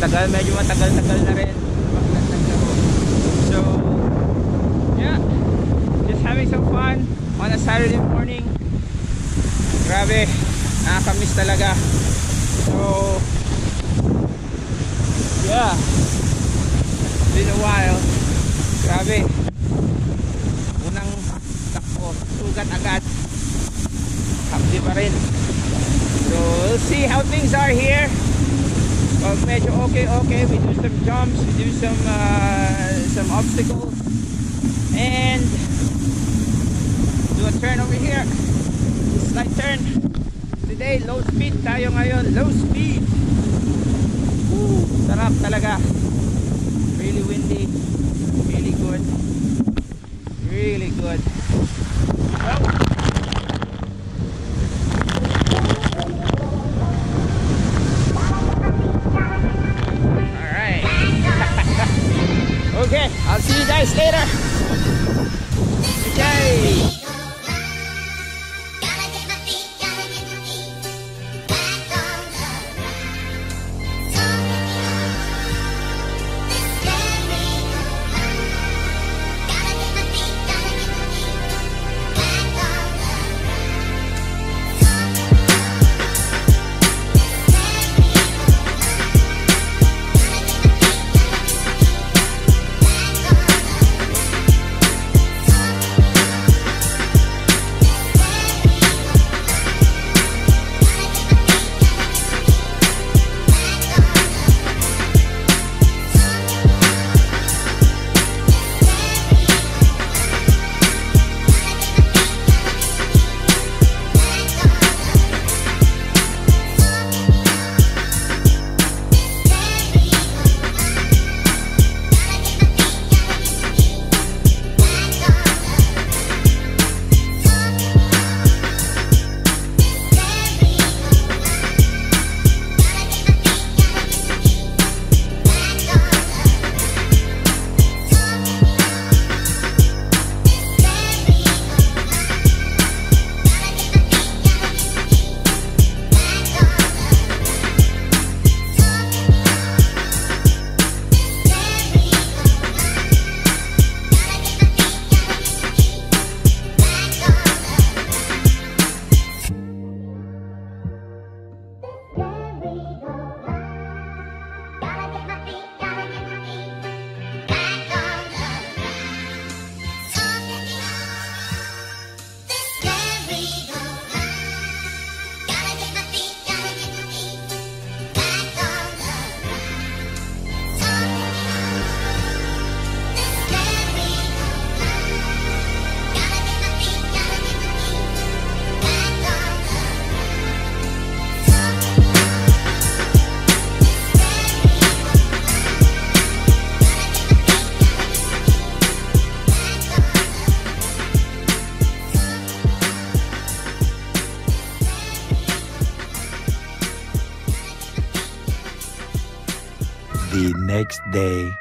Tagal, medyo matagal-tagal na rin. So, yeah. Just having some fun on a Saturday morning. Grabe, nakakamiss talaga. So, yeah. Been a while. Grabe. Unang takbo, sugat agad. Hamdi pa rin. So, we'll see how things are here. Pag medyo okay, okay, we do some jumps, we do some uh, some obstacles, and do a turn over here. Slight turn. Today, low speed tayo ngayon. Low speed. Woo, sarap talaga. Really windy. Really good. Really good. Guys later. The next day.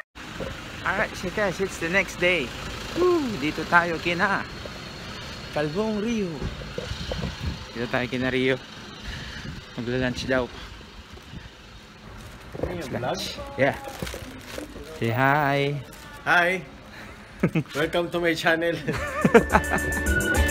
Alright, so guys, it's the next day. Woo, dito tayo kina Calvong Rio. Dito tayo kina Rio. Magla-lunch daw. Lunch. Yeah. Say hi. Hi! Welcome to my channel.